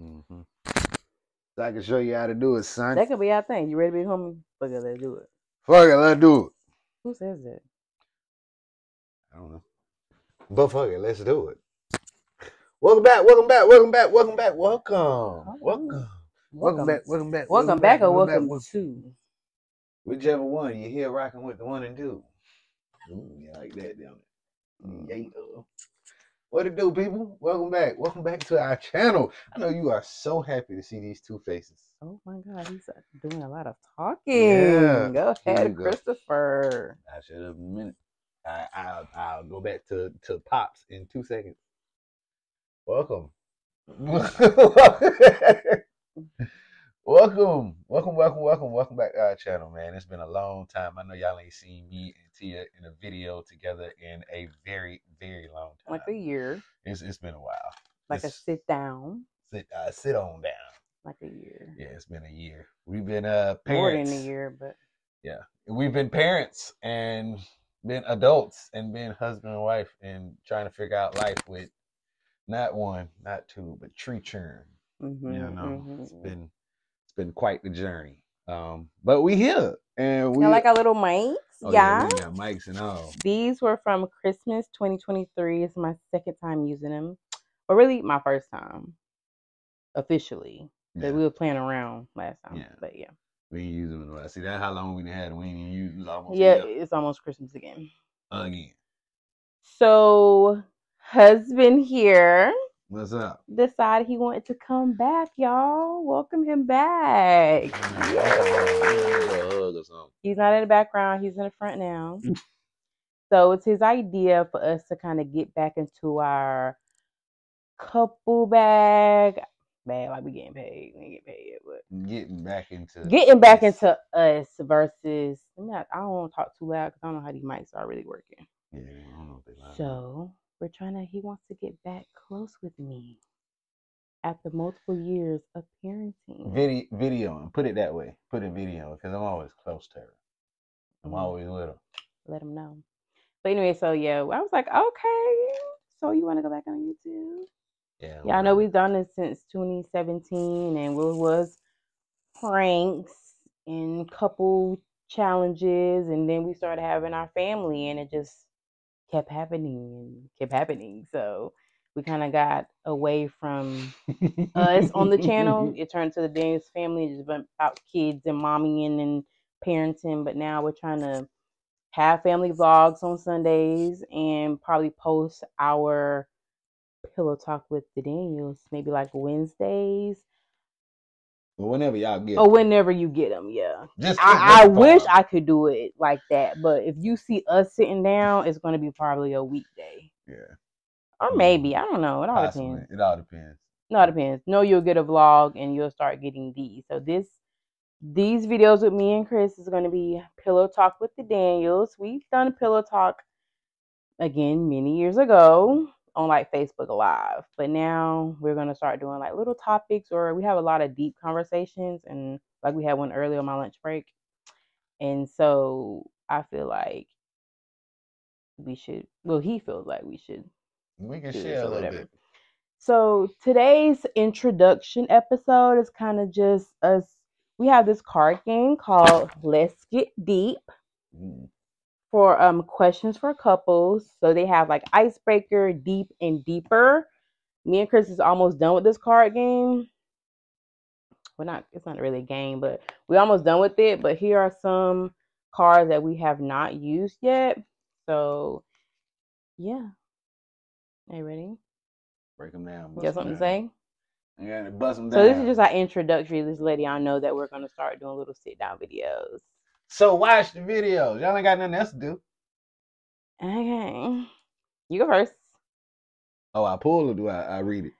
Mm-hmm. So I can show you how to do it, son. That could be our thing. You ready to be homie? Fuck it, let's do it. Fuck it, let's do it. Who says that? I don't know. But fuck it, let's do it. Welcome back, welcome back, welcome back, welcome back, welcome. Welcome. Welcome back, welcome back. Welcome back or back, welcome to? Whichever one, you're here rocking with the one and two. Ooh, yeah, like that, down Mm. there. Yeah. What it do, people? Welcome back. Welcome back to our channel. I know you are so happy to see these two faces. Oh my God, he's uh, doing a lot of talking. Yeah, Go ahead, go. Christopher. I should have a minute. I, I'll, I'll go back to, to Pops in two seconds. Welcome. welcome. Welcome, welcome, welcome, welcome back to our channel, man. It's been a long time. I know y'all ain't seen me and Tia in a video together in a very, very. Like a year, It's it's been a while. like a sit down, sit uh, sit on down. like a year. Yeah, it's been a year. We've been uh More parents. than a year, but yeah, We've been parents and been adults and been husband and wife and trying to figure out life with not one, not two, but tree churn. mhm, You know, it's mhm. been it's been quite the journey. Um, but we here and we like our little mics? Oh, yeah. got mics and all. These were from Christmas 2023. It's my second time using them, or really my first time officially. 'cause Yeah, We were playing around last time, Yeah. but yeah, we ain't using them. in a while. See that how long we had. We even used it almost. yeah, it's almost Christmas again. again. So, husband here What's up? decided he wanted to come back, y'all. Welcome him back. Yeah. Yay. A hug or something. He's not in the background, he's in the front now. so it's his idea for us to kind of get back into our couple bag. Bag like we getting paid. We get paid but Getting back into getting back into us versus I'm not, I don't want to talk too loud because I don't know how these mics are really working. Yeah, I don't know if they lie. So we're trying to he wants to get back close with me after multiple years of parenting. video video and put it that way. Put it video because I'm always close to her. I'm Mhm. always with her. let him know. But anyway, so yeah, I was like, okay, so you want to go back on YouTube? Yeah. Yeah, I know we've done this since 2017, and it was pranks and couple challenges, and then we started having our family, and it just kept happening and kept happening. So we kind of got away from us on the channel. It turned to the Daniels family, it's just about kids and mommying and parenting. But now we're trying to have family vlogs on Sundays and probably post our pillow talk with the Daniels maybe like Wednesdays But whenever y'all get, or whenever you get them. Yeah, just I, I wish. I could do it like that, but if you see us sitting down, it's going to be probably a weekday Yeah, or maybe I don't know. It all possibly. depends. It all depends. No, it depends. No, you'll get a vlog and you'll start getting these. So this these videos with me and Chris is gonna be pillow talk with the Daniels. We've done pillow talk again many years ago on like Facebook Live. But now we're gonna start doing like little topics or we have a lot of deep conversations and like we had one earlier on my lunch break. And so I feel like we should well he feels like we should We can do share this a little whatever. bit. So today's introduction episode is kind of just us. We have this card game called Let's Get Deep Mm. for um questions for couples. So they have like icebreaker, deep, and deeper. Me and Chris is almost done with this card game. We're not. It's not really a game, but we're almost done with it. But here are some cards that we have not used yet. So yeah. Are you ready? Break them down. You got something to say? Yeah, bust them down. So this is just our introductory. Just letting y'all know that we're gonna start doing little sit down videos. So watch the videos. Y'all ain't got nothing else to do. Okay, you go first. Oh, I pull or do I, I read it?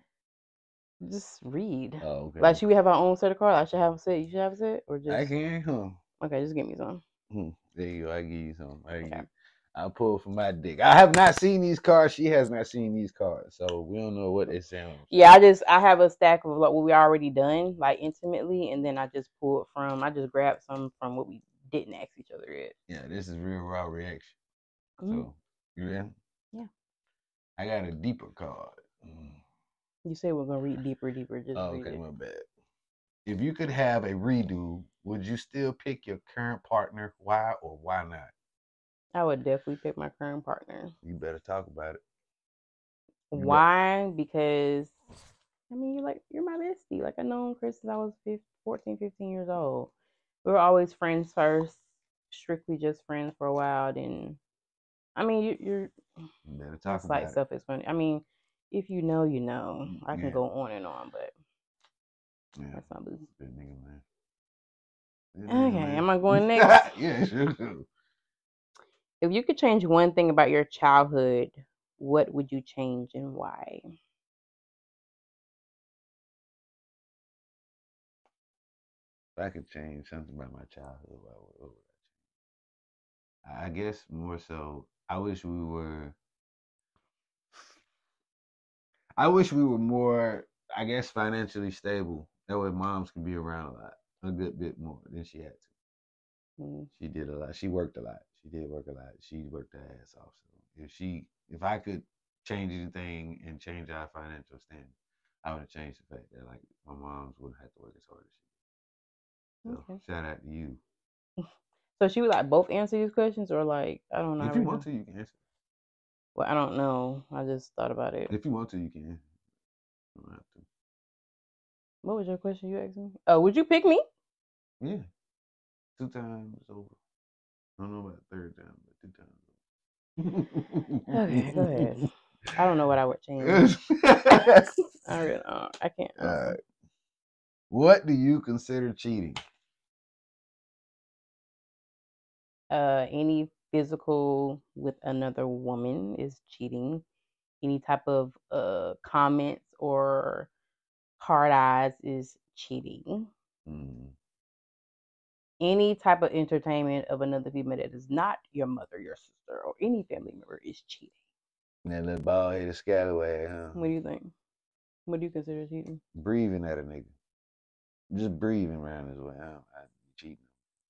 Just read. Oh, okay. Like, should we have our own set of cards? I should have a set. You should have a set, or just I can, huh? okay. Just give me some. Hmm. There you go. I give you some. I Okay. I pull from my dick. I have not seen these cards. She has not seen these cards, so we don't know what they sound. Yeah, I just I have a stack of like what we already done like intimately, and then I just pulled from. I just grabbed some from what we didn't ask each other yet. Yeah, this is real raw reaction. Mhm. So you ready? Yeah. I got a deeper card. Mm. You say we're gonna read deeper, deeper. Just Oh, okay, my bad. If you could have a redo, would you still pick your current partner? Why or why not? I would definitely pick my current partner. You better talk about it. You Why? Because I mean, you're like you're my bestie. Like I known Chris since I was 15, 14, 15 years old. We were always friends first, strictly just friends for a while. Then, I mean, you, you're You better talk about like self-explanatory. I mean, if you know, you know. I can Yeah. go on and on, but Yeah, that's my business. good nigga, man. Good nigga, Okay, man. am I going next? yeah, sure. If you could change one thing about your childhood, what would you change and why? If I could change something about my childhood, what would, I change? I guess more so, I wish we were. I wish we were more, I guess, financially stable. That way, moms could be around a lot, a good bit more than she had to. Mm, She did a lot. She worked a lot. She did work a lot. She worked her ass off. So if she, if I could change anything and change our financial standing, I would have changed the fact that like my moms wouldn't have to work as hard as she. did. So Okay. shout out to you. So she would like both answer these questions, or like I don't know. If you want to, you can answer. Well, I don't know. I just thought about it. If you want to, you can. You don't have to. What was your question you asked me? Oh, would you pick me? Yeah. Two times over. I don't know about third time, but two times. Okay, go ahead. I don't know what I would change. I really don't. I can't. What do you consider cheating? Uh, any physical with another woman is cheating. Any type of uh comments or hard eyes is cheating. Mm. Any type of entertainment of another female that is not your mother, your sister, or any family member is cheating. That little bald headed scallywag, huh? What do you think? What do you consider cheating? breathing at a nigga. Just breathing around his way. I, I be cheating.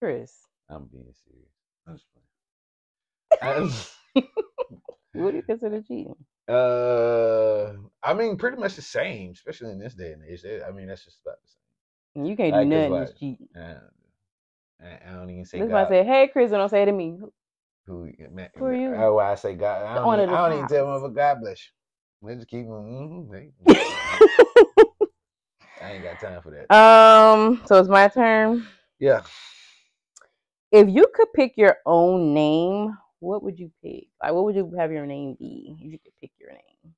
Chris, I'm being serious. I'm just playing. what do you consider cheating? I- uh, I mean, pretty much the same, especially in this day and age. I mean, that's just about the same. You can't Like, do nothing like- cheating. same. I, I don't even say That's why I God. said, "Hey, Chris," and don't say it to me. who, man, who are you? That's why I say God. I don't, owner even, of I the don't even tell house. motherfucker God bless you. Let's just keep them. Mm-hmm, I ain't got time for that. um, so it's my turn. yeah. If you could pick your own name, what would you pick? Like, what would you have your name be if you could pick your name?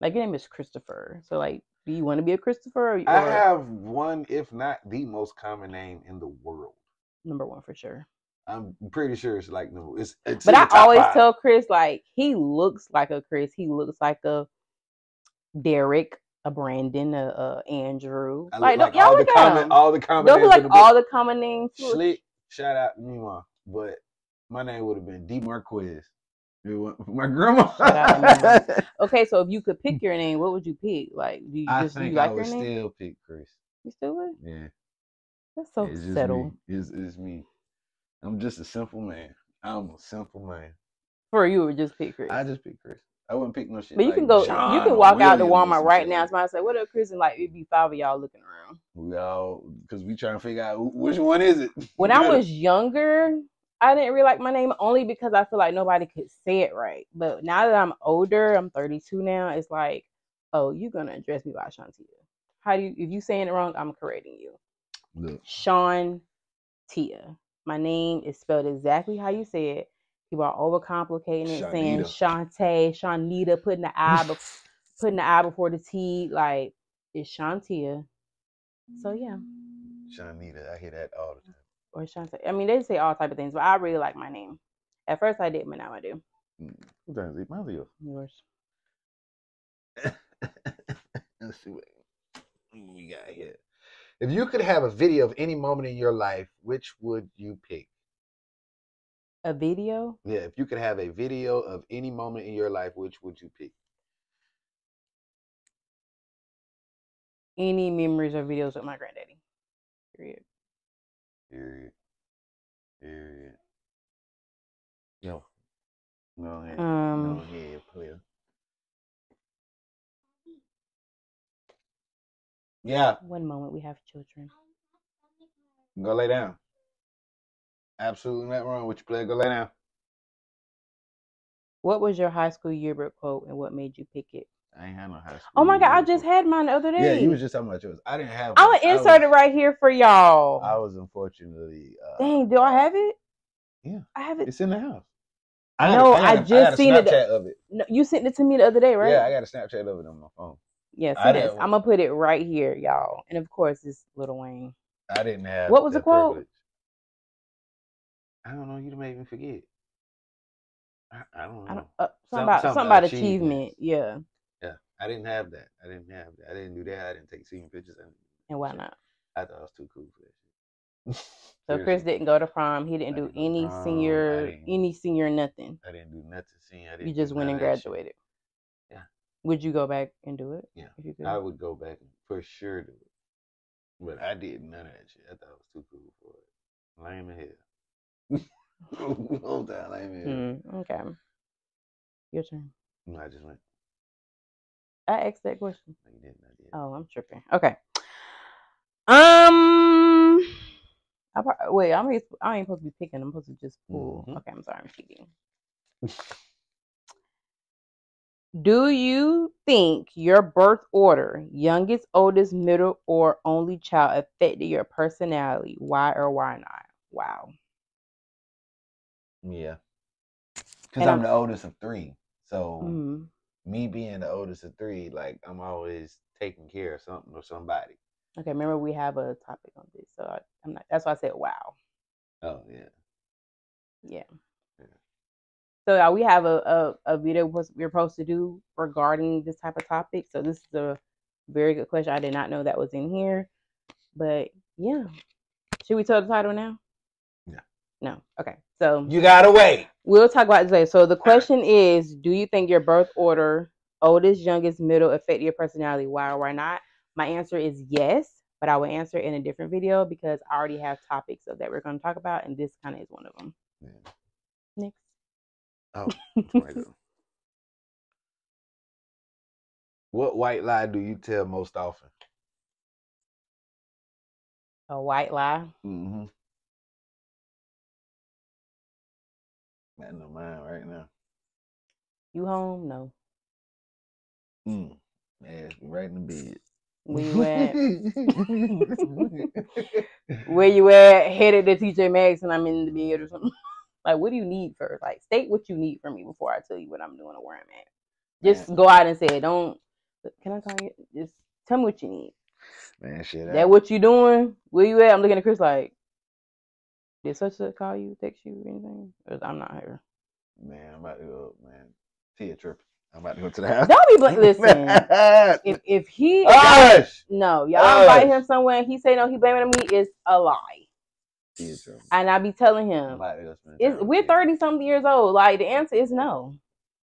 Like, your name is Christopher. So, like, do you want to be a Christopher? Or, I have one, if not the most common name in the world. Number one for sure. I'm pretty sure it's like no, it's. it's But I always five. tell Chris, like, he looks like a Chris. He looks like a Derek, a Brandon, a, a Andrew. I like, like don't- y'all the common, all the common. Those are names like in the book. all the common names. Slick. Shout out to me. But my name would have been D Marquez. My grandma. Out Okay, so if you could pick your name, what would you pick? Like, do you I just you like I your would name? still pick Chris. You still would? Yeah, That's so it's settled. me. It's, it's me. I'm just a simple man. I'm a simple man. For you, would just pick Chris. I just pick Chris. I wouldn't pick no shit. but you like can go. John you can walk out to Walmart right shit now. like Somebody say, "What up, Chris?" And like it'd be five of y'all looking around. We all because we trying to figure out which one is it. When I was younger, I didn't really like my name only because I feel like nobody could say it right. But now that I'm older, I'm 32 now. It's like, oh, you're gonna address me by Shantia. How do you? If you saying it wrong, I'm correcting you. Look, Sean Tia. My name is spelled exactly how you say it. People are overcomplicating it, saying Shantae, Shanita, putting the I, bef- putting the I before the T. Like it's Shantia. So yeah, Shanita, I hear that all the time. or Shantae. I mean, they say all type of things, but I really like my name. At first, I did, but now I do. Mm, Who turns it? Mine's yours. Yours. Let's see what we got here. If you could have a video of any moment in your life, which would you pick? A video. Yeah, if you could have a video of any moment in your life, which would you pick? Any memories or videos with my granddaddy. Period. Period. Period. Yo. Go ahead. Um, Go ahead, player. Yeah, One moment, we have children. go lay down. Absolutely not wrong with you, player. Go lay down. What was your high school yearbook quote, and what made you pick it? I ain't had no high school. Oh my god, I just had mine the other day. Yeah, you was just talking about yours. I didn't have. I'm gonna insert was- it right here for y'all. I was unfortunately. Uh, Dang, do I have it? Yeah. I have it. It's in the house. I got a- just seen it- Snapchat of it. No, you sent it to me the other day, right? Yeah, I got a Snapchat of it on my phone. Yeah, so yes. I'm gonna put it right here, y'all. And of course, it's Lil Wayne. I didn't have. What was the quote? privilege. I don't know. You made me forget. I, I don't know. I don't, uh, something, Some- about, something something about achievement. Yeah. Yeah, I didn't have that. I didn't have that. I didn't do that. I didn't take senior pictures. And why not? I thought I was too cool for that shit. So Chris didn't go to prom. He didn't I do didn't any prom, senior, any senior nothing. I didn't do nothing senior. I didn't You just went and of that shit. graduated. Would you go back and do it? Yeah, If you could. I would go back and for sure do it. But I did none of that shit. I thought it was too cool for it. Lame as hell. Whole time lame as. Hmm, okay. Your turn. No, I just went. I asked that question. No, you didn't. I did. Oh, I'm tripping. Okay. Um. I, wait, I'm I ain't supposed to be picking. I'm supposed to just pull. Mhm. Okay, I'm sorry. I'm cheating. Do you think your birth order, youngest, oldest, middle, or only child, affected your personality? Why or why not? Wow. Yeah. Because I'm I'm- the oldest of three. So Mhm. me being the oldest of three, like I'm always taking care of something or somebody. Okay, remember we have a topic on this, so I, I'm not. That's why I said wow. Oh yeah. Yeah. So uh, we have a, a, a video we're supposed to do regarding this type of topic. So this is a very good question. I did not know that was in here. But yeah. Should we tell the title now? No. No. Okay. So you gotta wait. we'll talk about this later. So the question is, do you think your birth order, oldest, youngest, middle, affect your personality? Why or why not? My answer is yes, but I will answer in a different video because I already have topics of that we're going to talk about, and this kind of is one of them. yeah. Next. Oh, tomato. What white lie do you tell most often? A white lie. Mm-hmm. Man, no mind right now. You home? No. Mm. Yeah, right in the bed. Where you at? Where you at? Headed to TJ Maxx and I'm in the bed or something. Like, what do you need first? Like, state what you need from me before I tell you what I'm doing or where I'm at. Just go out and say it. Don't. Can I tell you? Just tell me what you need. Man, shit. That what you doing? Where you at? I'm looking at Chris like, did such a call you, text you, anything? I'm not here. Man, I'm about to go, man. Tia trip. I'm about to go to the house. Don't be bl- listen. If if he no, y'all invite him somewhere and he say no, he blaming me. It's a lie. And I be telling him, about to go spend it's, we're thirty something years old. Like the answer is no.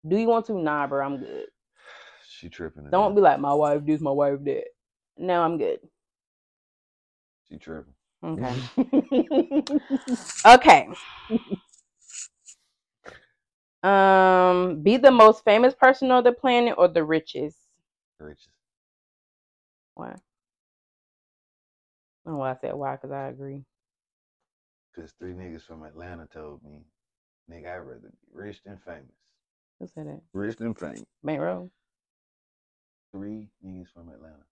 Do you want to? Nah, bro, I'm good. She tripping. Don't be like my wife this, my wife that. No, I'm good. She tripping. Okay. okay. Um, be the most famous person on the planet or the richest? Riches. Why? Oh, I said why? Because I agree. Cause three niggas from Atlanta told me, nigga, I'd rather be rich than famous. Who said that? Rich than famous. Bankroll? Three niggas from Atlanta.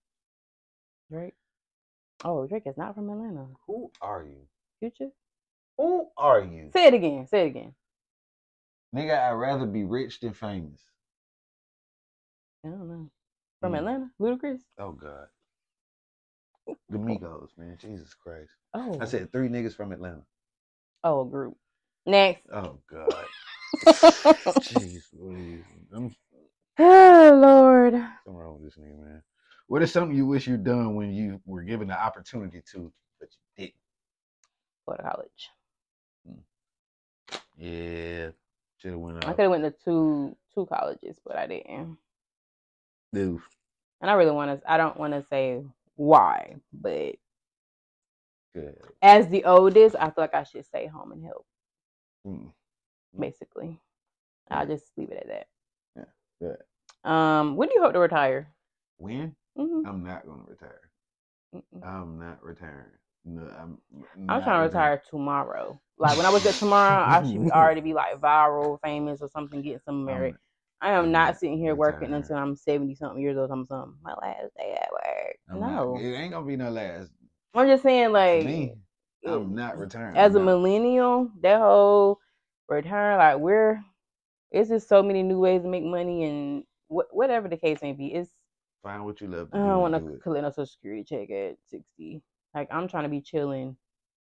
Drake? Oh, Drake is not from Atlanta. Who are you? Future? Who are you? Say it again. Say it again. Nigga, I'd rather be rich than famous. I don't know. From Mm. Atlanta? Ludacris? Oh God. The Migos, man. Jesus Christ. Oh. I said three niggas from Atlanta. Oh, group. Next. Oh God. Jeez. I'm oh, Lord. something wrong with this nigga, man. What is something you wish you'd done when you were given the opportunity to, but you didn't? Go to college. Hmm. Yeah. Should have went I could have went to two two colleges, but I didn't. Dude. And I really want to. I don't want to say why, but Good. as the oldest, I feel like I should stay home and help. Mm. Basically, I'll just leave it at Good. that. Um, when do you hope to retire? When? hmm I'm not gonna retire. Mm-mm. I'm not retiring. No, I'm. I'm not trying to retire tomorrow. Like when I was at tomorrow, I should already be like viral, famous, or something, getting some merit. I am not not sitting here working until I'm seventy something years old. Something, something. My last day at work. I'm not- no, it ain't gonna be no last. I'm just saying, like, me, I'm not retiring. as a not- millennial, that whole return, like, we're it's just so many new ways to make money, and wh- whatever the case may be, it's Find what you love to I do. don't want to collect no social security check at sixty. Like, I'm trying to be chilling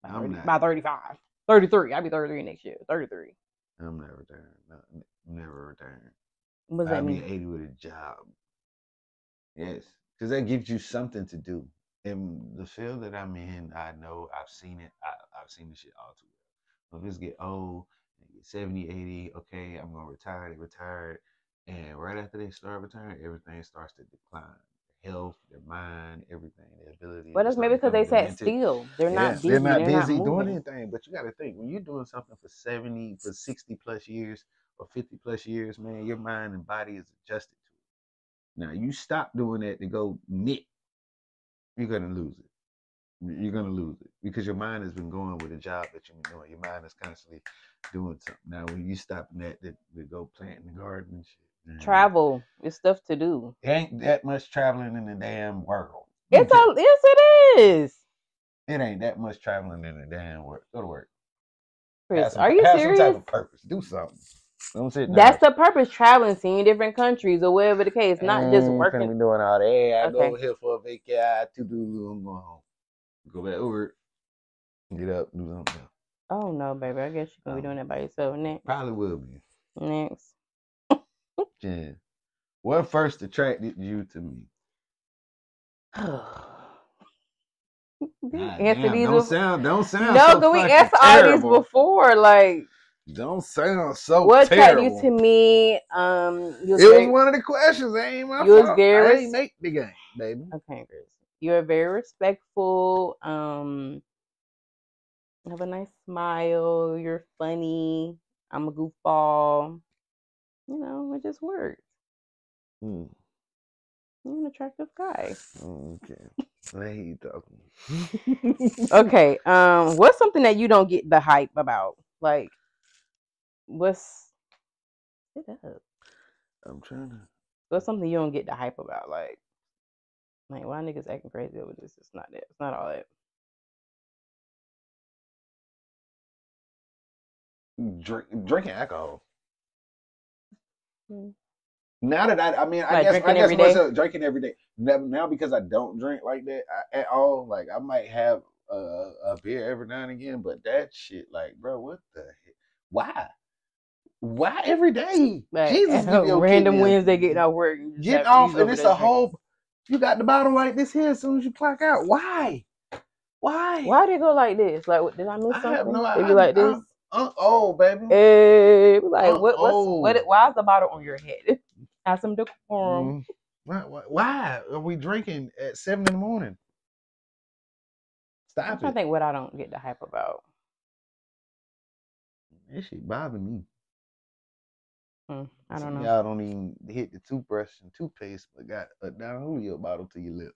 by, I'm 30, not. by 35. 33. I'll be 33 next year. 33. I'm never retiring. No, never retiring. What does that I'll be mean? 80 with a job. Yes, because that gives you something to do. In the field that I'm in, I know I've seen it. I, I've seen this shit all too well. When this get old, they get 70, 80, okay, I'm going to retire. They retired. And right after they start retiring, everything starts to decline. Their health, their mind, everything, their ability. Well, they that's maybe because they sat still. They're not busy. They're not They're busy not doing anything. But you got to think when you're doing something for 70, for 60 plus years or 50 plus years, man, your mind and body is adjusted to it. Now, you stop doing that to go knit, you're going to lose it. You- You're going to lose it because your mind has been going with a job that you've been doing. Your mind is constantly doing something. Now, when you stop that, to, to go plant in the garden and shit, Travel. It's stuff to do. There ain't that much traveling in the damn world. It's a, yes, it is. It ain't that much traveling in the damn world. Go to work. Chris, some- are you have serious? Some type of purpose. Do something. Don't sit down. That's the purpose. Traveling, seeing different countries or whatever the case. Not just working. Be doing all that. Hey, I go Okay. over here for a vacation. To do, I'm going home. Go back over. Get up, do something. Oh no, baby. I guess you're gonna be Oh. doing that by yourself. Next. Probably will be. Next. Yeah. What first attracted you to me? Answer damn, these don't before? sound. Don't sound. No, so but we fucking answered all these before. Like, Don't sound so what terrible. you to me? Um, was It was one of the questions. That ain't my You was very I make the game, baby. Okay, You're very respectful. Um, have a nice smile. You're funny. I'm a goofball. You know, it just works. Hmm. You're an attractive guy. Okay. I hate talking. Okay. Um, what's something that you don't get the hype about? Like, what's Sit up. I'm trying to. What's something you don't get the hype about? Like, like why niggas acting crazy over this? It's not that. It's not all that. Drink, drinking alcohol. Hmm. Now that I, I mean, I Like guess, I guess every what's day? up, drinking every day. Now, now because I don't drink like that I, at all, like I might have a, a beer every now and again, but that shit, like, bro, what the heck? Why? Why every day? Like, Jesus, give your random Wednesday getting off work. Get off, and it's a whole. You got the bottle like this here as soon as you clock out. Why? Why? Why they go like this? Like, did I miss I something? have no They be idea. like this. Uh, oh, baby. Hey, like, Uh, what? What's what? Why is the bottle on your head? Have some decorum. Mm. Why, why, why are we drinking at seven in the morning? I'm Stop trying to think what I don't get the hype about. That shit bother me. Hmm, I Some don't know. Y'all don't even hit the toothbrush and toothpaste, but got a Don Julio bottle to your lip.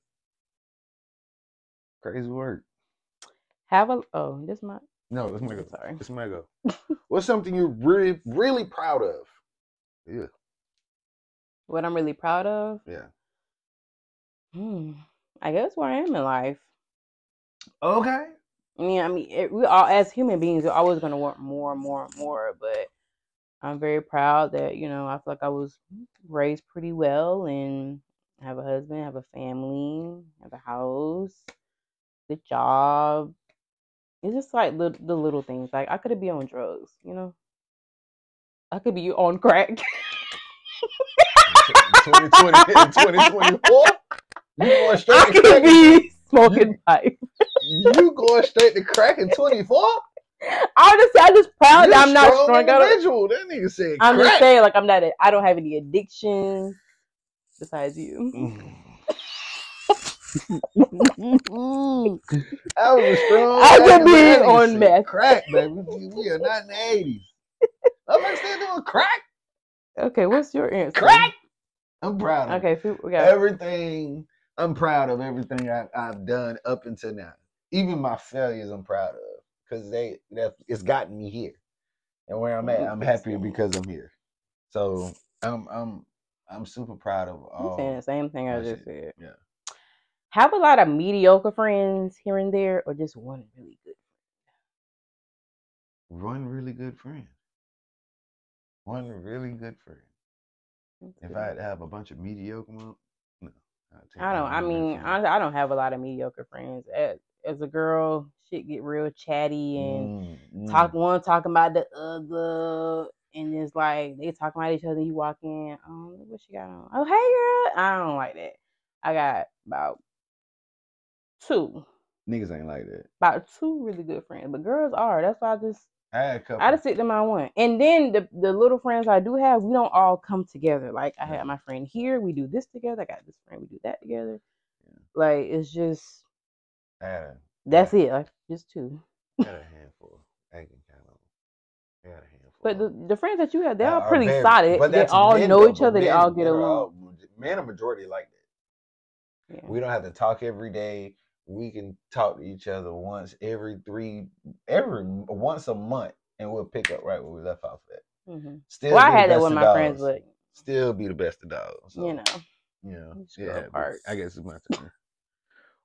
Crazy work. Have a oh, this my No, let's make go. sorry. Let's go. What's something you're really, really proud of? Yeah, What I'm really proud of. yeah. Hmm. I guess where I am in life. Okay. I mean, I mean, it, we all as human beings, we're always gonna want more, and more, and more. But I'm very proud that you know I feel like I was raised pretty well, and I have a husband, have a family, have a house, good job. It's just like lit- the little things. Like I could be on drugs, you know. I could be on crack. 2020, 2024. You going straight I to could crack? be smoking pipe. You going straight to crack in 24? Honestly, I'm just proud You that I'm not strong. Individual. That nigga said I'm crack. just saying, like I'm not. A, I don't have any addictions besides you. I was strong. I could be on meth. Crack, baby. We are not in the 80s. I'm still doing crack. okay, what's your answer? Crack. I'm proud of Okay, so we got everything I'm proud of everything I, I've done up until now. Even my failures, I'm proud of because they that it's gotten me here, and where I'm at, I'm happier because I'm here. So I'm I'm I'm super proud of I'm all. saying um, the same thing I just shit. said. Yeah. Have a lot of mediocre friends here and there, or just one really good. One really good friend. One really good friend. If. I had to have a bunch of mediocre ones, no. I don't. I mean. I, I don't have a lot of mediocre friends. As, as a girl, shit get real chatty and Mm, talk mm. one talking about the other, and it's like they talking about each other. You walk in, um, what she got on? Oh, hey girl. I don't like that. I got about two, Niggas ain't like that. about two really good friends, but girls are. That's why I just I had a couple. I just stick to my one. And then the the little friends I do have, we don't all come together. Like I Yeah. had my friend here, we do this together. I got this friend, we do that together. Yeah. Like it's just I had a, that's it. Like just two. I had a handful. I can count on. I had a handful. But the, the friends that you have, they're all pretty very- solid. but They all men, know though, each other. They all get along. Men are majority like that. Yeah. We don't have to talk every day. We can talk to each other once every three, every once a month, and we'll pick up right where we left off at. Mhm. Still, Well, I had that with my friends, but still be the best of dogs. So, you know, you know, we just it grow happens. apart. I guess it's my turn.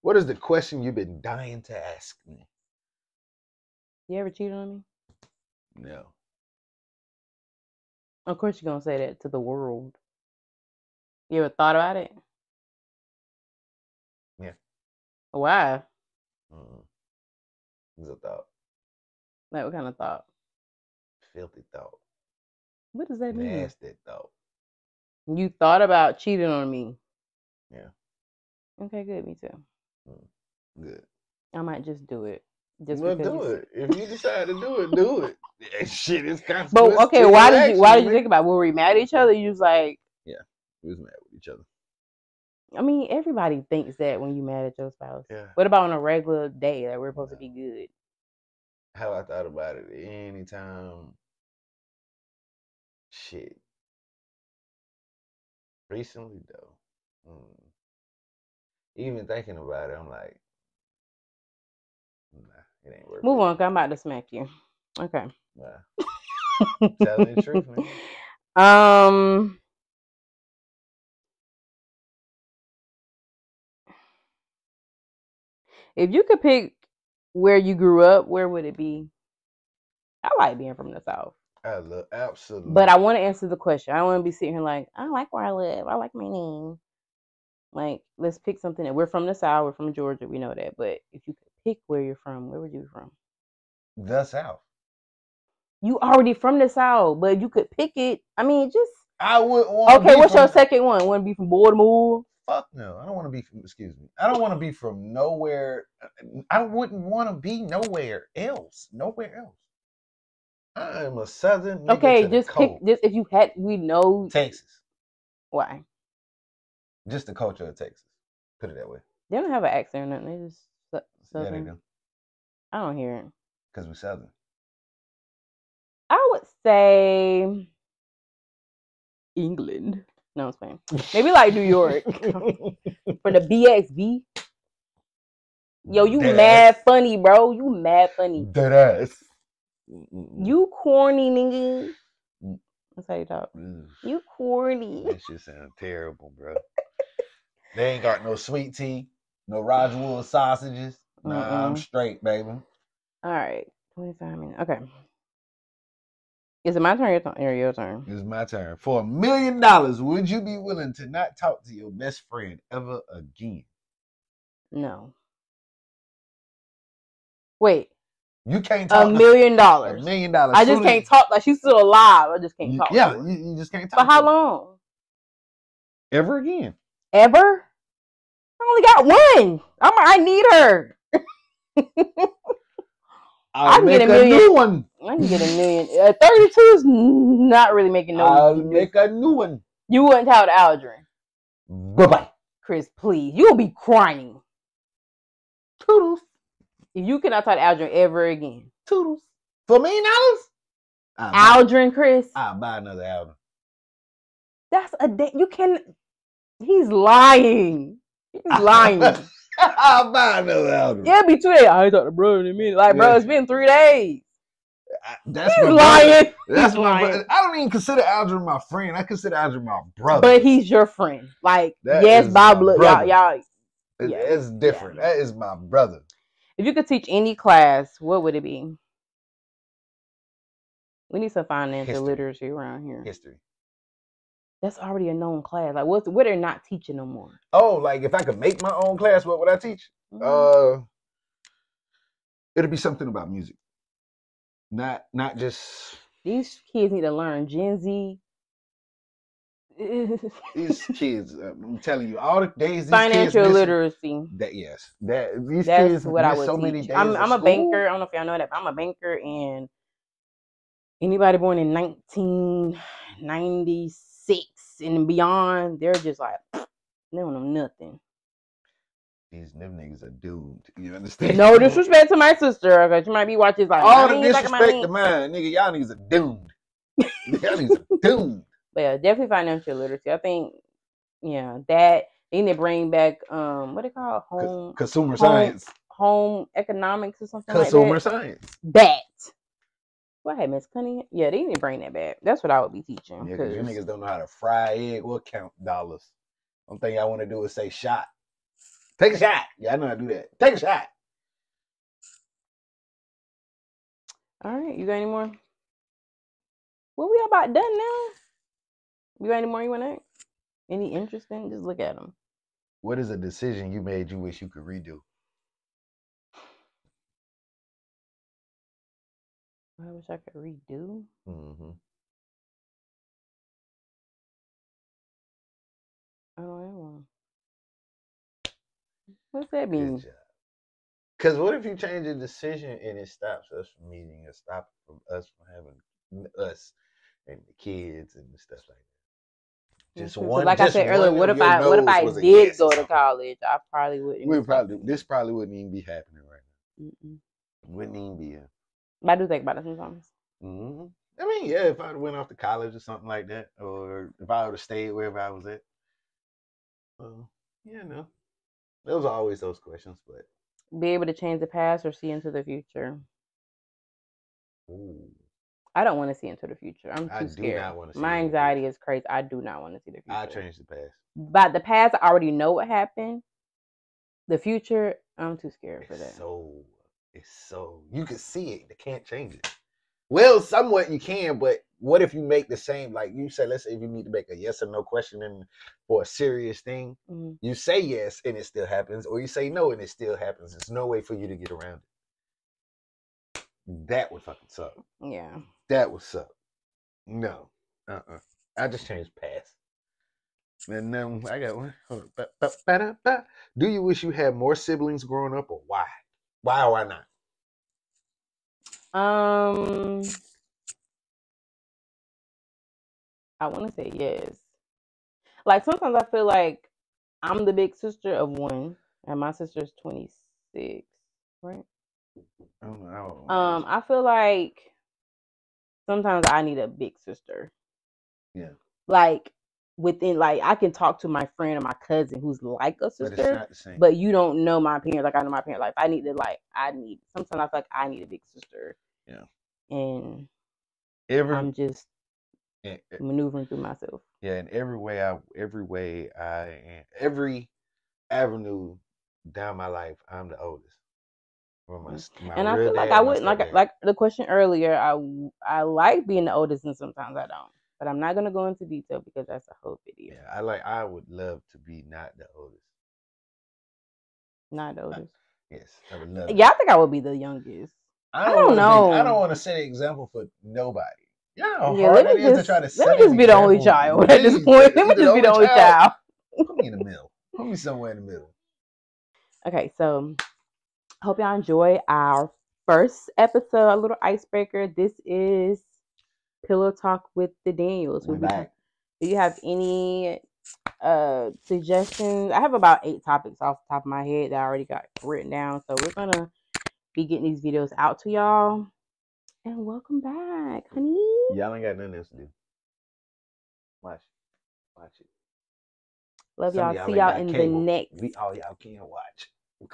What is the question you've been dying to ask me? you ever cheated on me? No. Of course, you're gonna say that to the world. You ever thought about it? Yeah. Why? Mm. It's a thought, Like, what kind of thought? filthy thought, What does that mean? nasty thought. You thought about cheating on me. Yeah. Okay, good. Me too. Good. I might just do it. Just well, do you it. If you decide to do it, do it. Yeah, shit, it's But okay, why did you why did you think about? it? Were we mad at each other? You was like, yeah, We was mad with each other. I mean, everybody thinks that when you mad at your spouse. Yeah. What about on a regular day that we're supposed to be good? How I thought about it anytime. Shit. Recently though, mm, even thinking about it, I'm like, nah, it ain't worth Move it. on, 'cause I'm about to smack you. Okay. Nah. Telling the truth, man. Um. If you could pick where you grew up, where would it be? I like being from the south, I love absolutely. but I want to answer the question. I don't want to be sitting here like I like where I live. I like my name. Like, let's pick something that we're from the south. We're from Georgia. We know that. But if you could pick where you're from, where would you be from? the South. You already from the south, but you could pick it. I mean, just I would want. okay. What's your second one? Want to be from Baltimore? Fuck no. I don't want to be from. Excuse me. I don't want to be from nowhere. I wouldn't want to be nowhere else. Nowhere else. I am a Southern. Okay, just pick. Just if you had, we know Texas. why Just the culture of Texas. Put it that way. they don't have an accent or nothing. They just sou- Yeah, they do. I don't hear it. Because we're Southern. I would say England. No, I'm saying Maybe like New York for the BXB. Yo, you Dead mad ass. funny, bro. You mad funny. Dead ass. You corny nigga. That's how you talk. Ugh, You corny. That shit sound terrible, bro. They ain't got no sweet tea, no Roger Wood sausages. Nah, I'm straight, baby. All right, 25 minutes. Okay. Is it my turn or your turn? Or your turn? It's my turn. For a million dollars, would you be willing to not talk to your best friend ever again? No. Wait, You can't talk a million dollars. A million dollars. I just can't talk. Like she's still alive. I just can't you- talk. Yeah, you, you just can't talk. For how long? Ever again? Ever? I only got one. I'm. I need her. I'll can get make a a, million- new one. I can get a million. Uh, Thirty-two is not really making no. I'll make a new one. You wouldn't to Aldrin, Bye bye. Chris. Please, you'll be crying Toodles. You cannot talk to Aldrin ever again. Toodles. For a million dollars? I'll buy, Aldrin, Chris. I'll buy another album. That's a day. You can. He's lying. He's lying. I'll buy another algebra. yeah, be two days. I ain't talked to bro in a minute. Like, bro, it's been three days. I- that's He's lying. brother. That's He's lying. brother. I don't even consider Aldrin my friend. I consider Aldrin my brother. But he's your friend. Like, That yes, Bob, look, y'all, y'all. It- yeah, it's different. yeah. That is my brother. If you could teach any class, what would it be? We need some financial History. literacy around here. History. That's already a known class. Like, what's what they're not teaching no more? Oh, like if I could make my own class, what would I teach? Mhm. Uh, it'll be something about music. Not not just These kids need to learn Gen Z. these kids. uh, I'm telling you, all the days financial missing- literacy. That yes, that these That's kids what I would so teach. many days. I'm, I'm a banker. I don't know if y'all know that, but I'm a banker, and anybody born in 1996 and beyond, they're just like they don't know nothing. These them niggas are doomed. You understand? No disrespect to my sister, because you might be watching like All the ain't talking about disrespect to mine, nigga. Y'all niggas are doomed. y'all niggas are doomed. But yeah, definitely financial literacy. I think, yeah, that they need to bring back um what they call home Consumer home, science. home economics or something Consumer like that. Consumer science. That. What had Miss Cunningham? Yeah, they need to bring that back. That's what I would be teaching. Yeah, because you niggas don't know how to fry egg or count dollars. One thing I want to do is say shot. Take a shot. Yeah, I know how to do that. Take a shot. All right, you got any more? Well, we about done now. You got any more you want to ask? Any interesting? Just look at them. What is a decision you made you wish you could redo? I wish I could redo. Mm-hmm. I don't one. What's that mean? Because what if you change a decision and it stops us from meeting, it stops from us from having us and the kids and stuff like that? Just one. like I said earlier, what if I what if I did go to college? I probably wouldn't. We probably this probably wouldn't even be happening right now. Mm-mm. Wouldn't even be. A, But I do think about it sometimes. hmm I mean, yeah, if I went off to college or something like that, or if I would have stayed wherever I was at. Well, yeah, no. Those are always those questions, but Be able to change the past or see into the future. ooh, I don't want to see into the future. I'm too I do scared. My anxiety is crazy. I do not want to see the future. I change the past. But the past, I already know what happened. The future, I'm too scared for that. so it's so you can see it. They can't change it. Well, somewhat you can, but what if you make the same? Like you said, let's say if you need to make a yes or no question in, for a serious thing, Mhm. you say yes and it still happens, or you say no and it still happens. There's no way for you to get around it. That would fucking suck. Yeah. That was suck. No. Uh-uh. I just changed past. And then I got one. On. Ba- ba- ba- ba. Do you wish you had more siblings growing up or why? Why or why not? Um, I want to say yes. Like sometimes I feel like I'm the big sister of one, and my sister's 26, right? I. I don't know. Um, I feel like sometimes I need a big sister. Yeah. Like within, like I can talk to my friend or my cousin who's like a but it's sister, not the same. but you don't know my parents like I know my parents. Like I need to like I need sometimes I feel like I need a big sister. Yeah. And every I'm just eh, eh, maneuvering through myself. yeah, in every way I every way I every avenue down my life, I'm the oldest. My, Mm. my and I feel like I wouldn't like like the question earlier. I I like being the oldest, and sometimes I don't. But I'm not gonna go into detail because that's a whole video. Yeah, I like I would love to be not the oldest. Not the oldest. Yes, I would love. Yeah, I think I would be the youngest. I don't wanna be- I don't want to set an example for nobody. You know yeah, hard let me just try to let me just be the only child at this point. Let me just be the only child. Put me in the middle. Put me somewhere in the middle. Okay, so hope y'all enjoy our first episode, a little icebreaker. This is Pillow Talk with the Daniels. We We'll be ta- back. Do you have any uh suggestions? I have about eight topics off the top of my head that I already got written down. So we're gonna be getting these videos out to y'all. And welcome back, honey. Y'all ain't got nothing else to do. Watch. Watch it. Love y'all. y'all See y'all in the next. We all y'all can watch.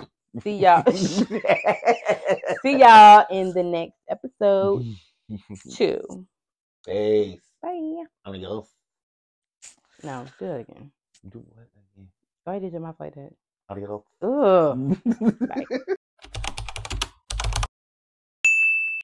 See y'all. See y'all in the next episode too. Peace. Bye. Adios. No, do it again. Do what again? Why did your mouth like that? Adios. Ugh. Bye.